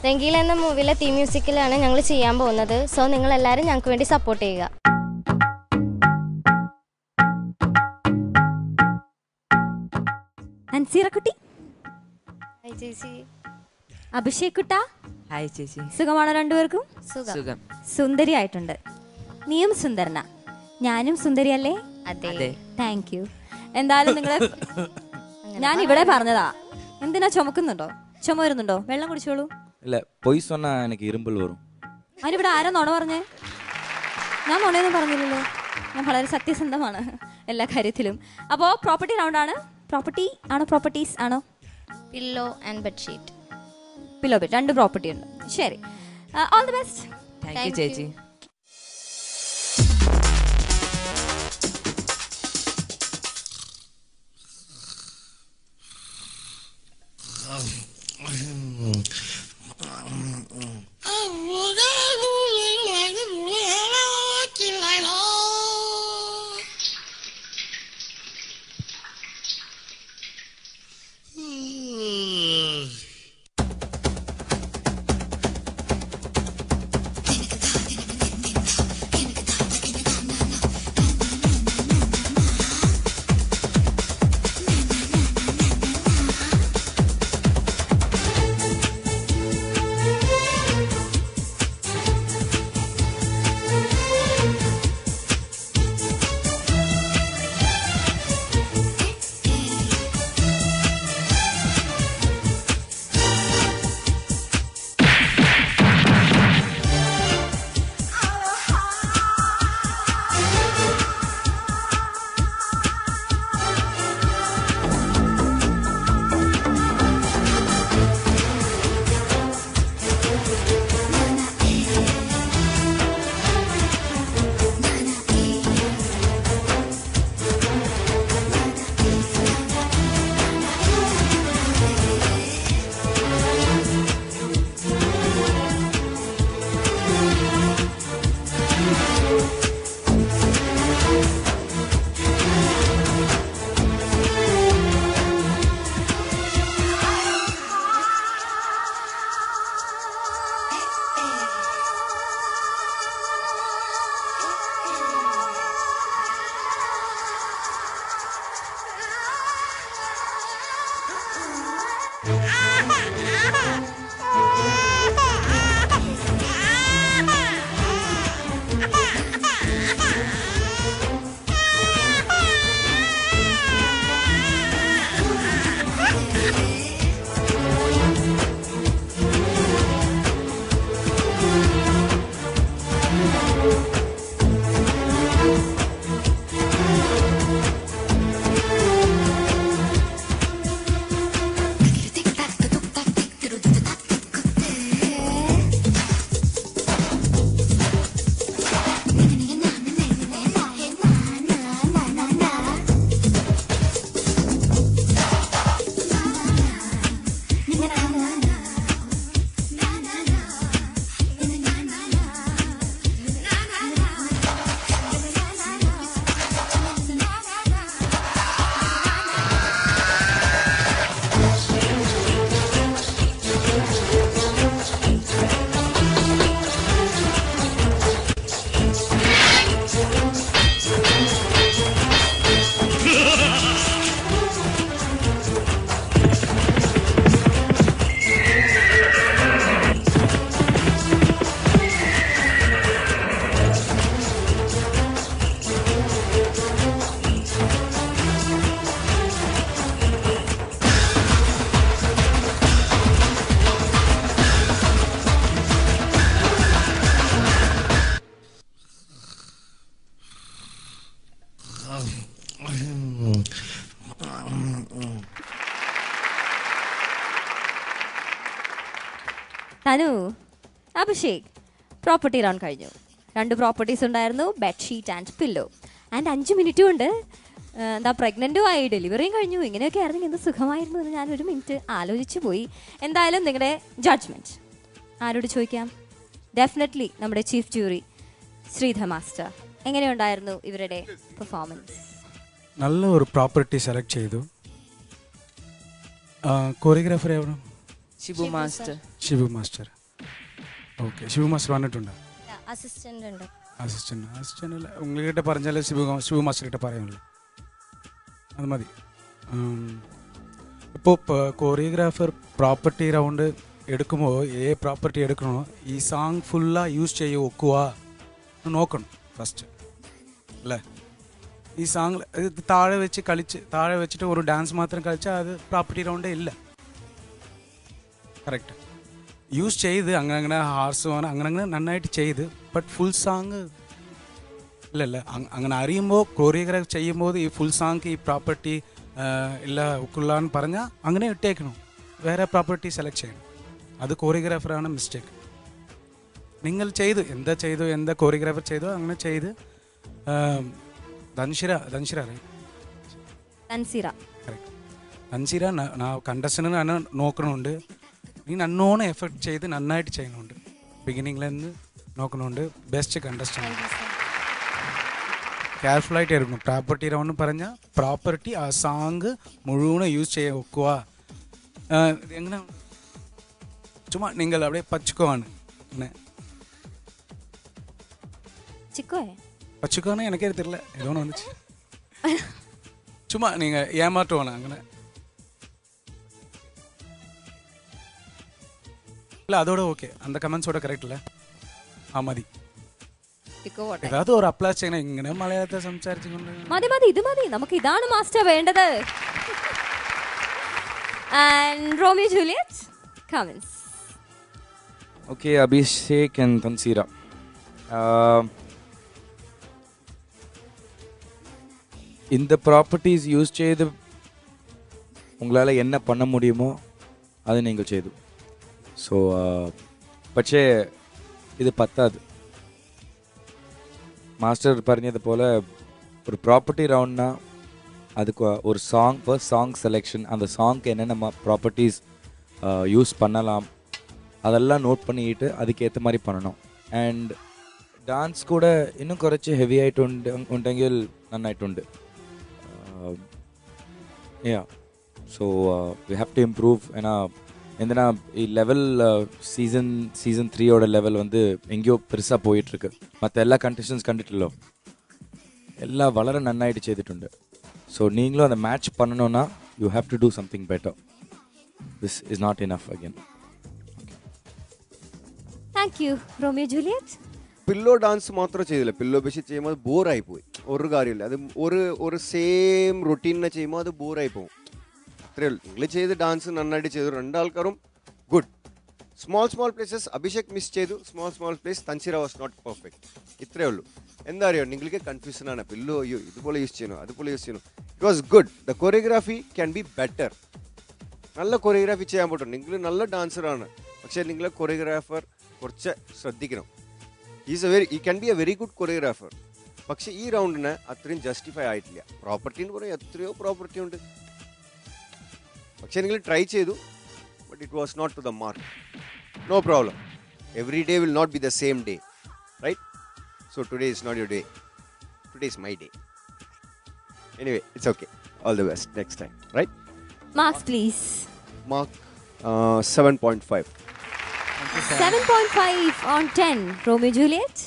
Speaker 4: രംഗീല എന്ന മൂവിയിലെ തീം മ്യൂസിക്കിലാണ് ഞങ്ങൾ ചെയ്യാൻ പോകുന്നത്. സോ നിങ്ങൾ എല്ലാവരും ഞങ്ങൾക്ക് വേണ്ടി സപ്പോർട്ട് ചെയ്യുക.
Speaker 3: ഹായ്
Speaker 4: ചേച്ചി.
Speaker 3: അഭിഷേക് കുട്ട
Speaker 15: ഹായ് ചേച്ചി.
Speaker 3: സുഖമാണോ രണ്ടുപേർക്കും?
Speaker 15: സുഖം.
Speaker 3: സുന്ദരിയായിട്ടുണ്ട്. നീയും സുന്ദരന. ഞാനും സുന്ദരിയല്ലേ?
Speaker 4: അതെ.
Speaker 3: താങ്ക് യു എന്തായാലും നിങ്ങളെ ഞാൻ ഇവിടെ പറഞ്ഞതാ എന്തിനാ ചുമക്കുന്നുണ്ടോ ചുമ വരുന്നുണ്ടോ വെള്ളം കുടിച്ചോളൂ
Speaker 6: இல்லை பொய் சொன்னால் எனக்கு இரும்பல் வரும்
Speaker 3: അതിനിവിടെ ആരാ നുണ പറഞ്ഞേ ഞാൻ നുണയൊന്നും പറഞ്ഞില്ലല്ലോ ഞാൻ വളരെ സത്യസന്ധമാണ് എല്ലാ കാര്യത്തിലും അപ്പോൾ പ്രോപ്പർട്ടി റൗണ്ട് ആണ് പ്രോപ്പർട്ടി ആണോ പ്രോപ്പർട്ടീസ് ആണോ
Speaker 4: pillow and bedsheet
Speaker 3: pillow bed രണ്ട് പ്രോപ്പർട്ടി ഉണ്ട് ശരി all the best
Speaker 15: thank you ചേച്ചി
Speaker 3: തനു അഭിഷേക് പ്രോപ്പർട്ടി റൗണ്ട് കഴിഞ്ഞു. രണ്ട് പ്രോപ്പർട്ടീസ് ഉണ്ടായിരുന്നു ബെഡ്ഷീറ്റ് ആൻഡ് പില്ലോ ആൻഡ് അഞ്ച് മിനിറ്റ് കൊണ്ട് എന്താ പ്രഗ്നന്റും ആയി ഡെലിവറിയും കഴിഞ്ഞു. ഇങ്ങനെയൊക്കെ ആയിരുന്നെങ്കിൽ എന്ത് സുഖമായിരുന്നു എന്ന് ഞാൻ ഒരു മിനിറ്റ് ആലോചിച്ചു പോയി. എന്തായാലും നിങ്ങളുടെ ജഡ്ജ്മെന്റ് ആരോട് ചോദിക്കാം? ഡെഫിനറ്റ്ലി നമ്മുടെ ചീഫ് ജൂറി ശ്രീധ മാസ്റ്റർ. എങ്ങനെയുണ്ടായിരുന്നു ഇവരുടെ പെർഫോമൻസ്
Speaker 1: നല്ല ഒരു പ്രോപ്പർട്ടി സെലക്ട് ചെയ്തു. കോറിയോഗ്രാഫർ എവിടെ
Speaker 15: Shibu master.
Speaker 1: Shibu master. Okay Shibu master വന്നിട്ടുണ്ട്?
Speaker 4: അസിസ്റ്റന്റ് ഉണ്ട്.
Speaker 1: അസിസ്റ്റന്റ് അസിസ്റ്റന്റ് അല്ല ഉങ്ങളിട്ട് പറഞ്ഞാൽ ശിവ ശിവ മാസ്റ്റർക്കിട്ട് പറയാനുള്ളൂ അത് മതി. ഇപ്പോൾ കൊറിയോഗ്രാഫർ പ്രോപ്പർട്ടി റൗണ്ട് എടുക്കുമ്പോൾ ഏ പ്രോപ്പർട്ടി എടുക്കണോ? ഈ സാങ് ഫുള്ളാ യൂസ് ചെയ്യോ ഒക്കുവാ. നോക്കണം ഫസ്റ്റ് അല്ലേ? ഈ സാങ് താഴെ വെച്ച് കളിച്ച് താഴെ വെച്ചിട്ട് ഒരു ഡാൻസ് മാത്രം കളിച്ചാൽ അത് പ്രോപ്പർട്ടി റൗണ്ടേ ഇല്ല. കറക്റ്റ് യൂസ് ചെയ്ത് അങ്ങനെ അങ്ങനെ ഹാർസ് പോകാൻ അങ്ങനെ അങ്ങനെ നന്നായിട്ട് ചെയ്ത്. ബട്ട് ഫുൾ സോങ് ഇല്ലല്ല അങ്ങനെ അറിയുമ്പോൾ കോറിയോഗ്രാഫ് ചെയ്യുമ്പോൾ ഈ ഫുൾ സോങ് ഈ പ്രോപ്പർട്ടി ഇല്ല ഉക്കുള്ളാന്ന് പറഞ്ഞാൽ അങ്ങനെ ഇട്ടേക്കണം. വേറെ പ്രോപ്പർട്ടി സെലക്ട് ചെയ്യണം. അത് കോറിയോഗ്രാഫറാണ് മിസ്റ്റേക്ക് നിങ്ങൾ ചെയ്തു. എന്താ ചെയ്തു? എന്താ കോറിയോഗ്രാഫർ ചെയ്തോ? അങ്ങനെ ചെയ്ത്. ധൻഷിര ധൻഷിര അറിയാം? ധൻസിര ധൻസിര നാ നോക്കണമുണ്ട് നീ നല്ലോണം എഫർട്ട് ചെയ്ത് നന്നായിട്ട് ചെയ്യുന്നുണ്ട് ബിഗിനിങ്ങിലെന്ന് നോക്കുന്നുണ്ട് ബെസ്റ്റ് കണ്ടസ്റ്റൻ്റ് കെയർഫുള്ളായിട്ട് എടുക്കണം പ്രോപ്പർട്ടി റൗണ്ട് പറഞ്ഞാൽ പ്രോപ്പർട്ടി ആ സാങ് മുഴുവനും യൂസ് ചെയ്യ വെക്കുക എങ്ങനെ ചുമ്മാ നിങ്ങൾ അവിടെ പച്ചക്കോവാണ്
Speaker 3: ഇങ്ങനെ
Speaker 1: பச்சுக்கான எனக்கே தெரியல ஏதோ ஒன்று வந்துச்சு சும்மா நீங்கள் ஏமாற்றுவானா அங்கே இல்லை அதோட ஓகே அந்த கமெண்ட்ஸோட கரெக்ட் இல்லை ആ മതി ഏതാത്ത ഒരു അപ്ലാസ് ചെയ്യണം ഇങ്ങനെ മലയാളത്തെ സംസാരിച്ചുകൊണ്ട്
Speaker 3: മതി മതി ഇത് മതി നമുക്ക് ഇതാണ് മാസ്റ്റർ വേണ്ടത് and Romeo Juliet comments
Speaker 6: okay Abhishek and Thanseera இந்த ப்ராப்பர்ட்டிஸ் யூஸ் செய்து உங்களால் என்ன பண்ண முடியுமோ அது நீங்கள் செய்து ஸோ പക്ഷേ ഇത് പത്താത് മാസ്റ്റർ പറഞ്ഞതുപോലെ ஒரு ப்ராப்பர்ட்டி ரவுண்ட்னா அதுக்கு ஒரு சாங் ஃபர்ஸ்ட் சாங் செலெக்ஷன் அந்த சாங்க்கு என்னென்ன ப்ராப்பர்ட்டிஸ் யூஸ் பண்ணலாம் அதெல்லாம் നോട്ട് பண்ணிட்டு அதுக்கேற்ற மாதிரி பண்ணணும் ആൻഡ് ഡാൻസ് കൂടെ ഇന്നും കുറച്ച് ഹെവി ആയിട്ടുണ്ട് ഉണ്ടെങ്കിൽ നന്നായിട്ടുണ്ട് yeah so we have to improve ஏன்னா ஏன்னா லெவல் சீசன் சீசன் த்ரீயோட லெவல் வந்து எங்கேயோ பெருசாக போயிட்டுருக்கு. மற்ற எல்லா கண்டிஷன்ஸ் கண்டுட்டுலோ எல்லாம் வளர நன்னாயிட்டு செய்துட்டுண்டு. ஸோ நீங்களும் அந்த மேட்ச் பண்ணணும்னா you have to do something better this is not enough again
Speaker 3: thank you Romeo Juliet
Speaker 7: pillow dance മാത്രം ചെയ്തില്ല പില്ലോ ബേസ് ചെയ്യുമ്പോൾ അത് ബോറായി പോയി ഒരു കാര്യമില്ല അത് ஒரு ഒരു സെയിം റുട്ടീനെ ചെയ്യുമ്പോൾ போர் ബോറായി പോകും അത്രയേ ഉള്ളൂ. നിങ്ങൾ ചെയ്ത് ഡാൻസ് നന്നായിട്ട് ചെയ്തു. രണ്ടാൾക്കാരും good small small places Abhishek miss ചെയ്തു. Small small place Thanseera was not perfect ഇത്രയേ ഉള്ളൂ. എന്താ അറിയോ? നിങ്ങൾക്ക് കൺഫ്യൂഷൻ ആണ്. പില്ലോ അയ്യോ ഇതുപോലെ യൂസ് ചെയ്യണോ അതുപോലെ യൂസ് ചെയ്യണോ it was good the choreography can be better നല്ല കൊറിയോഗ്രാഫി ചെയ്യാൻ പറ്റും. നിങ്ങൾ നല്ല ഡാൻസറാണ് പക്ഷേ നിങ്ങളെ കൊറിയോഗ്രാഫർ കുറച്ച് ശ്രദ്ധിക്കണം. ഈസ് എ വെരി ഈ can be a very good choreographer പക്ഷേ ഈ റൗണ്ടിന് അത്രയും ജസ്റ്റിഫൈ ആയിട്ടില്ല. പ്രോപ്പർട്ടി എന്ന് പറയും എത്രയോ പ്രോപ്പർട്ടി ഉണ്ട്. പക്ഷേ നിങ്ങൾ ട്രൈ ചെയ്തു. But it was not to the mark no problem every day will not be the same day right so today is not your day today is my day anyway it's okay all the best next time right
Speaker 3: marks please
Speaker 7: mark seven point five
Speaker 3: seven point five on ten Romeo Juliet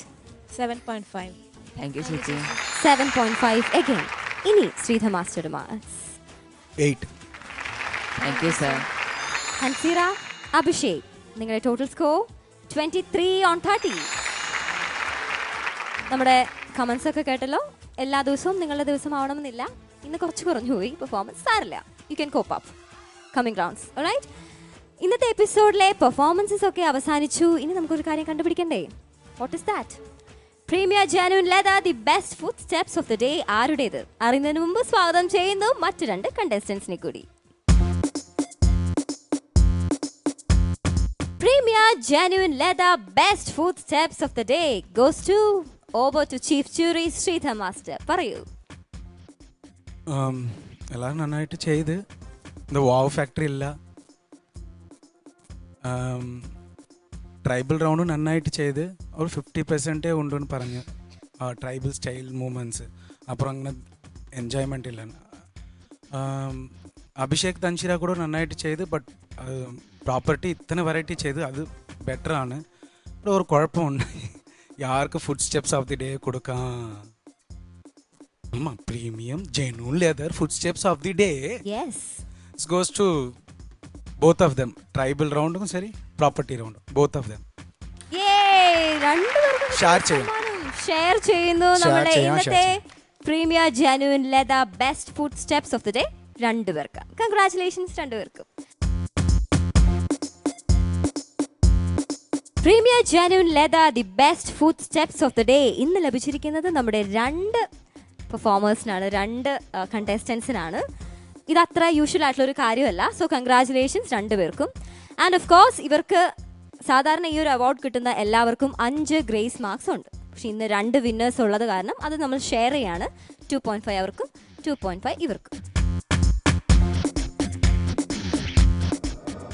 Speaker 12: seven point five
Speaker 15: thank you ചേച്ചി
Speaker 3: സെവൻ പോയിന്റ് ഫൈവ് അഗൈൻ ഇനി Sreedha master marks
Speaker 1: eight
Speaker 15: thank you sir
Speaker 3: Hansira Abhishek നിങ്ങളുടെ total score twenty three on thirty നമ്മുടെ കമൻസ് ഒക്കെ കേട്ടല്ലോ. എല്ലാ ദിവസവും നിങ്ങളുടെ ദിവസം ആവണമെന്നില്ല. ഇന്ന് കുറച്ച് കുറഞ്ഞു പോയി. പെർഫോമൻസ് സാരില്ല. You can cope up coming rounds right ഇന്നത്തെ എപ്പിസോഡിലെ പെർഫോമൻസസ് ഒക്കെ അവസാനിച്ചു. ഇനി നമുക്കൊരു കാര്യം കണ്ടുപിടിക്കണ്ടേ? What is that premier genuine leather the best footsteps of the day ആരുടേത്? അറിയുന്നതിന് മുമ്പ് സ്വാഗതം ചെയ്യുന്നു മറ്റു രണ്ട് കണ്ടസ്റ്റൻസിനെ കൂടി. Premier Genuine Leather Best Food Steps of the Day goes to over to Chief Jury Sridhar Master. പറയൂ.
Speaker 1: ആം, എല്ലാം നന്നായിട്ട് ചെയ്ത്. ഇത് വാവ് ഫാക്ടറി ഇല്ല ട്രൈബൽ റൗണ്ട് നന്നായിട്ട് ചെയ്ത്. ഒരു ഫിഫ്റ്റി പെർസെന്റേ ഉണ്ടെന്ന് പറഞ്ഞു. ട്രൈബൽ സ്റ്റൈൽ മൂവ്മെന്റ്സ് അപ്പുറം അങ്ങനെ എൻജോയ്മെന്റ് ഇല്ല. അഭിഷേക് തൻഷിര കൂടെ നന്നായിട്ട് ചെയ്ത് ബട്ട് പ്രോപ്പർട്ടി ഇത്തனை വെറൈറ്റി ചെയ്ത് അത് ബെറ്റർ ആണ് ഇവിടെ ഒരു കുഴപ്പമുണ്ട് യാർക്ക് food steps of the day കൊടുക്കാം അമ്മ premium genuine leather footsteps of the day
Speaker 3: yes
Speaker 1: it's goes to both of them tribal റൗണ്ടും ശരി പ്രോപ്പർട്ടി റൗണ്ടും ബോത്ത് ഓഫ് ദം
Speaker 3: രണ്ടുപേർക്കും
Speaker 1: ഷെയർ ചെയ്യും
Speaker 3: ഷെയർ ചെയ്യുന്നു
Speaker 1: Share
Speaker 3: നമ്മുടെ
Speaker 1: ചെയ്യാം,
Speaker 3: ഇന്നത്തെ
Speaker 1: share
Speaker 3: premier genuine leather best footsteps of the day രണ്ടുപേർക്ക് കൺഗ്രാറ്റുലേഷൻസ് രണ്ടുപേർക്കും premier genuine leather the best footsteps of the day. ഇന്ന് ലഭിച്ചിരിക്കുന്നത് നമ്മുടെ രണ്ട് പെർഫോമേഴ്സിനാണ് രണ്ട് കണ്ടസ്റ്റൻസിനാണ് ഇത് അത്ര യൂഷ്വൽ ആയിട്ടുള്ള ഒരു കാര്യമല്ല. സോ കൺഗ്രാറ്റുലേഷൻസ് രണ്ടുപേർക്കും. ആൻഡ് ഓഫ് കോഴ്സ് ഇവർക്ക് സാധാരണ ഈ ഒരു അവാർഡ് കിട്ടുന്ന എല്ലാവർക്കും അഞ്ച് ഗ്രേസ് മാർക്സ് ഉണ്ട്. പക്ഷെ ഇന്ന് രണ്ട് വിന്നേഴ്സ് ഉള്ളത് കാരണം അത് നമ്മൾ ഷെയർ ചെയ്യാണ്. ടു പോയിന്റ് ഫൈവ് അവർക്കും ടു പോയിന്റ് ഫൈവ് ഇവർക്കും.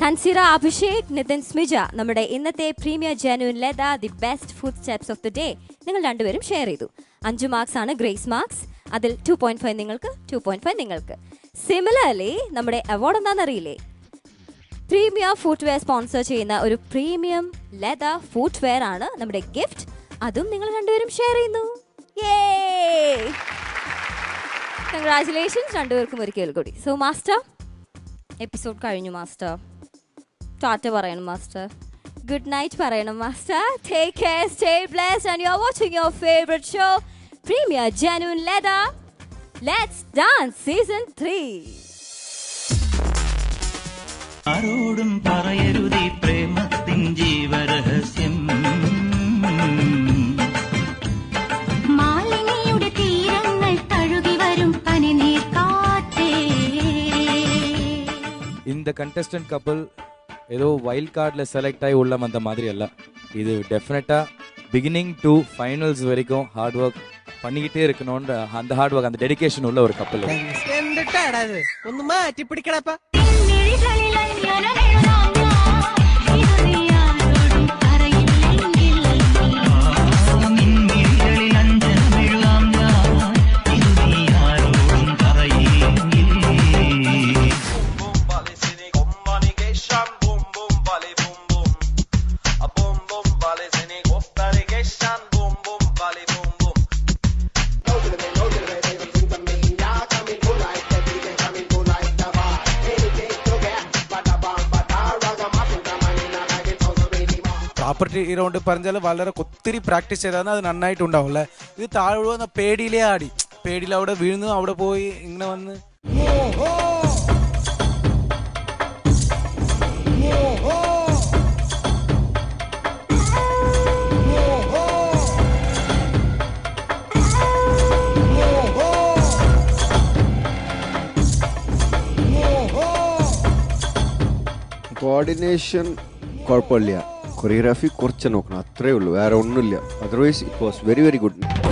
Speaker 3: ഹൻസിറ അഭിഷേക് നിതിൻ സ്മിജ നമ്മുടെ ഇന്നത്തെ premier genuine leather the best footsteps of the day നിങ്ങൾ രണ്ടുപേരും ഷെയർ ചെയ്തു. അഞ്ച് മാർക്സ് ആണ് ഗ്രേസ് മാർക്സ് അതിൽ ടു പോയിന്റ് ഫൈവ് നിങ്ങൾക്ക് ടു പോയിന്റ് ഫൈവ് നിങ്ങൾക്ക്. സിമിലർലി നമ്മുടെ അവാർഡ് എന്താണെന്നറിയില്ലേ? പ്രീമിയം ഫുട്വെയർ സ്പോൺസർ ചെയ്യുന്ന ഒരു പ്രീമിയം ലെത ഫുട്വെയർ ആണ് നമ്മുടെ ഗിഫ്റ്റ് അതും നിങ്ങൾ രണ്ടുപേരും ഷെയർ ചെയ്യുന്നു. കൺഗ്രാചുലേഷൻസ് രണ്ടുപേർക്കും ഒരിക്കൽ കൂടി. സോ മാസ്റ്റർ എപ്പിസോഡ് കഴിഞ്ഞു മാസ്റ്റർ ടാറ്റ പറയണം മാസ്റ്റർ ഗുഡ് നൈറ്റ് പറയണം master take care stay blessed and you are watching your favourite show premier genuine leather let's dance season 3
Speaker 16: ആരോടും പറയരുത് ഈ പ്രേമത്തിൻ ജീവ
Speaker 17: രഹസ്യം തീരങ്ങൾ തഴുകി വരും
Speaker 6: ஏதோ வைல்ட் கார்டில் செலக்ட் ஆகி உள்ள வந்த மாதிரி அல்ல. இது டெஃபினட்டாக பிகினிங் டு ஃபைனல்ஸ் வரைக்கும் ஹார்ட் ஒர்க் பண்ணிக்கிட்டே இருக்கணும்ன்ற அந்த ஹார்ட் ஒர்க் அந்த டெடிகேஷன் உள்ள ஒரு கப்பல் இது.
Speaker 1: പ്രോപ്പർട്ടി റൗണ്ട് പറഞ്ഞാൽ വളരെ ഒത്തിരി പ്രാക്ടീസ് ചെയ്താൽ അത് നന്നായിട്ടുണ്ടാവും അല്ലേ ഇത് താഴെ വന്ന പേടിയിലേ ആടി. പേടിയിൽ അവിടെ വീഴുന്നു അവിടെ പോയി ഇങ്ങനെ വന്ന്.
Speaker 7: കോർഡിനേഷൻ കുഴപ്പമില്ല. കൊറിയോഗ്രാഫി കുറച്ച് നോക്കണം. അത്രേ ഉള്ളൂ. വേറെ ഒന്നുമില്ല. Otherwise it was very very good